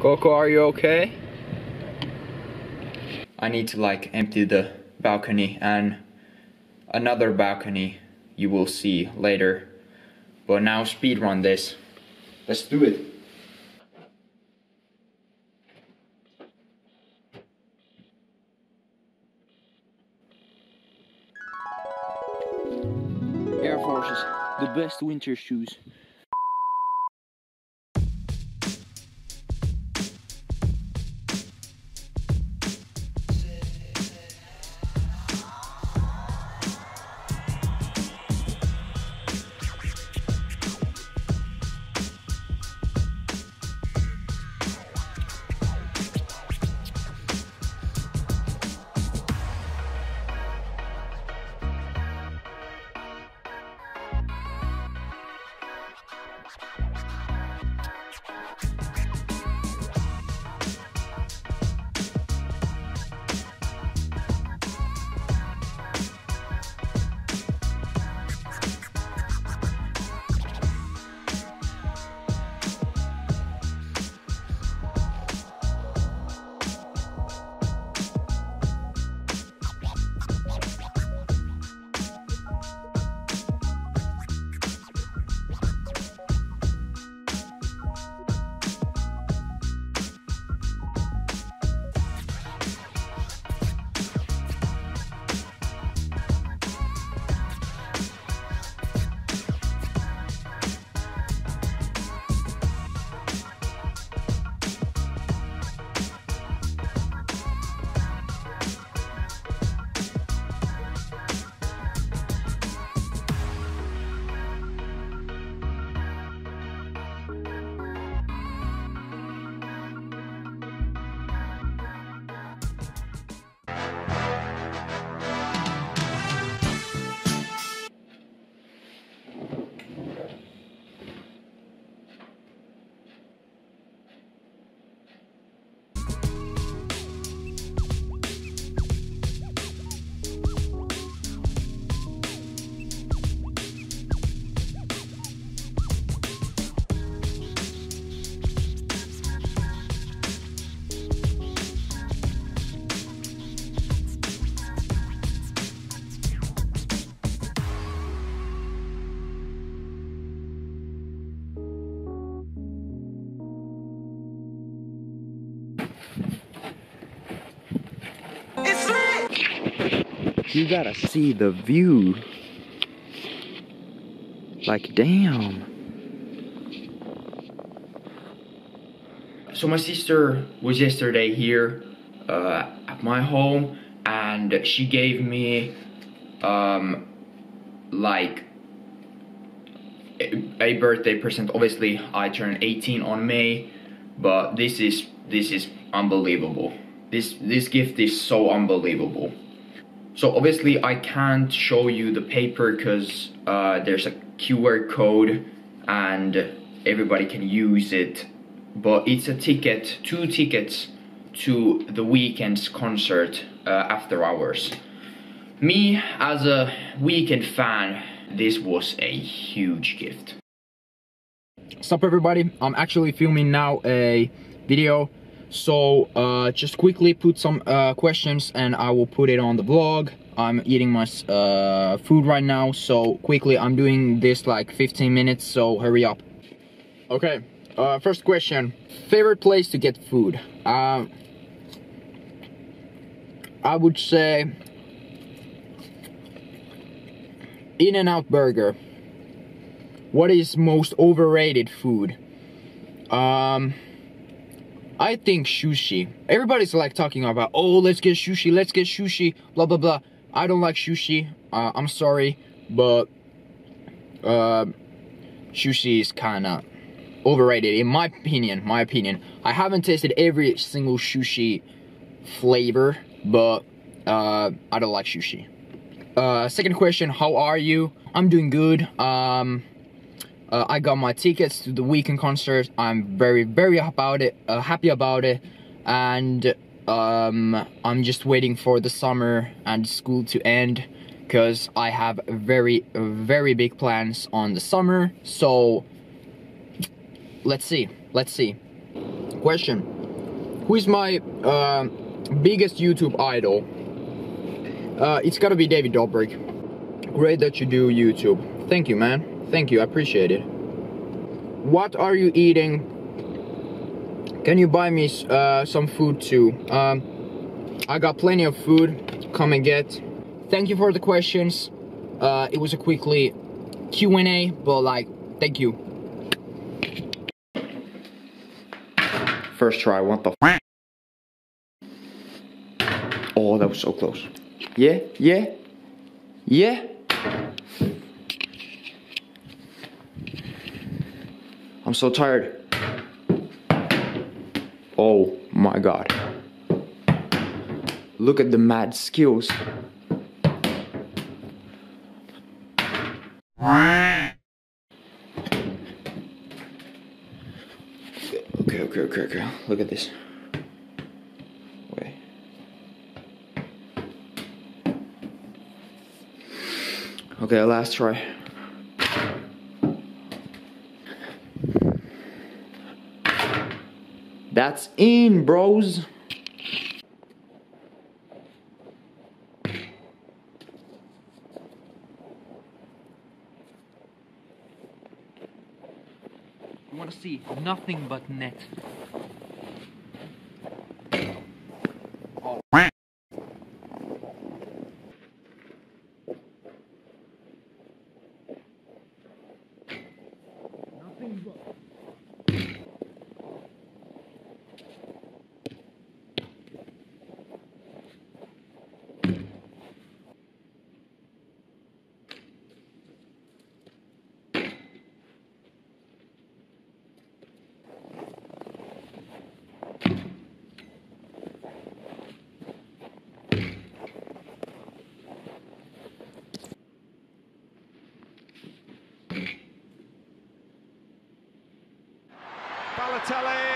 Coco, are you okay? I need to like empty the balcony and another balcony you will see later. But now speed run this. Let's do it. Air Forces, the best winter shoes. You gotta see the view. Like, damn. So my sister was yesterday here uh, at my home and she gave me um, like a, birthday present. Obviously I turned 18 on May, but this is this is unbelievable. This this gift is so unbelievable. So obviously I can't show you the paper because uh, there's a QR code and everybody can use it. But it's a ticket, two tickets to the Weeknd's concert uh, after hours. Me as a weekend fan, this was a huge gift. Sup everybody, I'm actually filming now a video so uh, just quickly put some uh, questions and I will put it on the vlog. I'm eating my uh, food right now, so quickly I'm doing this like 15 minutes, so hurry up. Okay, uh, first question. Favorite place to get food? Uh, I would say In-N-Out Burger. What is most overrated food? Um, I think sushi. Everybody's like talking about, oh, let's get sushi, let's get sushi, blah, blah, blah. I don't like sushi. Uh, I'm sorry, but uh, sushi is kind of overrated in my opinion, my opinion. I haven't tasted every single sushi flavor, but uh, I don't like sushi. Uh, second question, how are you? I'm doing good. Um, uh, I got my tickets to the Weeknd concert. I'm very, very about it, uh, happy about it, and um, I'm just waiting for the summer and school to end because I have very, very big plans on the summer. So let's see, let's see. Question: Who is my uh, biggest YouTube idol? Uh, it's gotta be David Dobrik. Great that you do YouTube. Thank you, man. Thank you. I appreciate it. What are you eating? Can you buy me uh, some food too? Um, I got plenty of food. Come and get. Thank you for the questions. Uh, it was a quickly Q&A, but like, thank you. First try, what the f Oh, that was so close. Yeah, yeah, yeah. I'm so tired. Oh my god. Look at the mad skills. Okay, okay, okay, okay. Look at this. Wait. Okay, last try. That's in, bros. You want to see nothing but net. Nothing but. Balotelli,